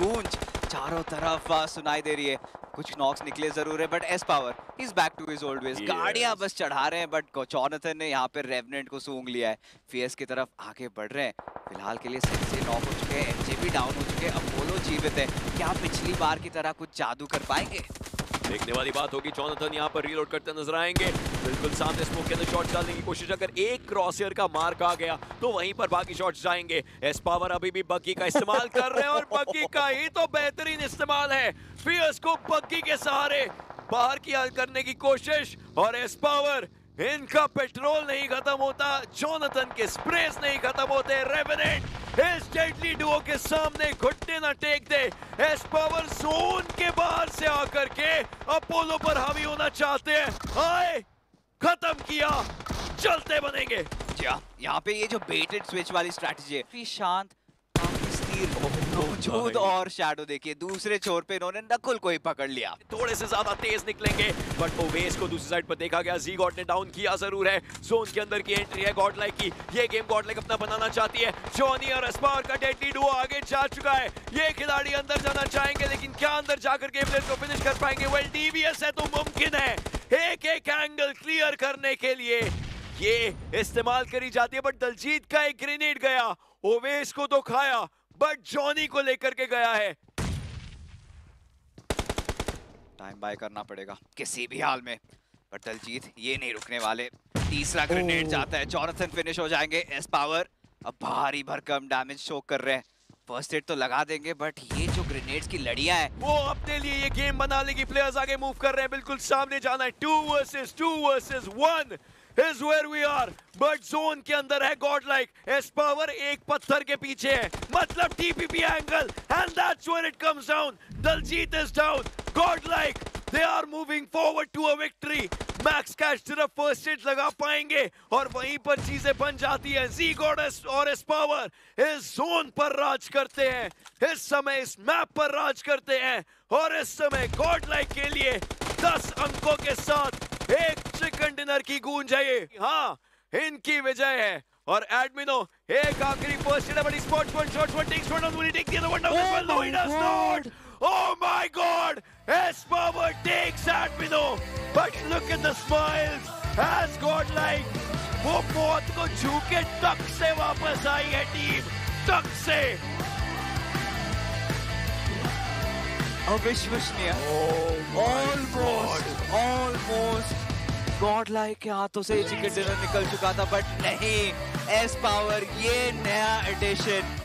गूंज। चारों तरफ़ सुनाई दे रही है। कुछ नॉक्स निकले ज़रूर है but S Power is back to his old ways गाड़ियाँ बस चढ़ा रहे हैं बट चौनथन ने यहाँ पे रेवनेंट को सूंघ लिया है। फीएस की तरफ़ आगे बढ़ रहे हैं। फ़िलहाल के लिए सबसे नॉक हो चुके हैं एनजे भी डाउन हो चुके हैं। अपोलो जीवित है। क्या पिछली बार की तरह कुछ जादू कर पाएँगे? देखने वाली बात होगी। जॉनथन यहाँ पर रीलोड करते नज़र आएँगे। बिल्कुल सामने स्मोक के अंदर शॉट डालने की कोशिश अगर एक क्रॉसर का मार्क आ गया तो वहीं पर बाकी शॉट्स जाएँगे। एस पावर अभी भी बग्गी का इस्तेमाल कर रहे हैं और बग्गी का ही तो बेहतरीन इस्तेमाल है। फियर्स को बग्गी के सहारे बाहर की हल करने की कोशिश और एस पावर इनका पेट्रोल नहीं खत्म होता जोनाथन के स्प्रेस नहीं खत्म होते रेवेनेंट इस डेडली डुओ के सामने घुटने ना टेक दे। एस पावर जोन के बाहर से आकर के अपोलो पर हावी होना चाहते हैं। आए खत्म किया चलते बनेंगे। यहाँ पे ये जो बेटेड स्विच वाली स्ट्रैटेजी है शांत मौजूद और शैडो देखिए दूसरे छोर पे इन्होंने नकुल को ही पकड़ लिया। थोड़े से ज़्यादा तेज निकलेंगे बट ओवेस को दूसरी साइड पर देखा गया। जी गॉड ने डाउन किया ज़रूर है। जोन के अंदर की एंट्री है गॉड लाइक की। ये गेम गॉड लाइक अपना बनाना चाहती है। जॉनी और अस्पार का डेडली डुओ आगे जा चुका है। ये खिलाड़ी अंदर जाना चाहेंगे लेकिन क्या अंदर जाकर गेम प्लेयर को फिनिश कर पाएँगे? वेल डीवीएस है तो मुमकिन है। एक एक एंगल क्लियर करने के लिए ये इस्तेमाल करी जाती है बट दलजीत का एक ग्रेनेड गया। ओवेस को तो खाया। बट जॉनी को लेकर के गया है। टाइम बाय करना पड़ेगा किसी भी हाल में। पर दलजीत ये नहीं रुकने वाले। तीसरा ग्रेनेड जाता है। जॉनथन फिनिश हो जाएँगे। एस पावर अब भारी भरकम डैमेज शो कर रहे हैं। फ़र्स्ट एड तो लगा देंगे बट ये जो ग्रेनेड्स की लड़ियाँ है वो अपने लिए ये गेम बना लेगी। प्लेयर्स आगे मूव कर रहे हैं। बिल्कुल सामने जाना है। Two versus two versus one is where we are. But zone के अंदर है गॉड लाइक एस पावर एक पत्थर के पीछे है. मतलब TPP angle and that's when it comes down Daljeet is down god like they are moving forward to a victory max cash सिर्फ़ फ़र्स्ट हिट लगा पाएँगे. और वहीं पर चीज़ें बन जाती है. जी गॉडेस और एस पावर इस जोन पर राज करते हैं. इस समय इस मैप पर राज करते हैं. और इस समय गॉड लाइक के लिए दस अंकों के साथ एक चिकन डिनर की गूंज है ये। हाँ इनकी विजय है। और एडमिनो एक आखिरी फ़र्स्ट हिट बड़ी spot one shot one takes one on one take the one down as no he does not! Oh my god! S power takes Admino. But look at the smiles has got वो मौत को झुके तक से वापस आई है team तक से। अविश्वसनीय। ऑलमोस्ट ऑलमोस्ट गॉड लाइक के हाथों से चिकन डिनर निकल चुका था बट नहीं एस पावर ये नया एडिशन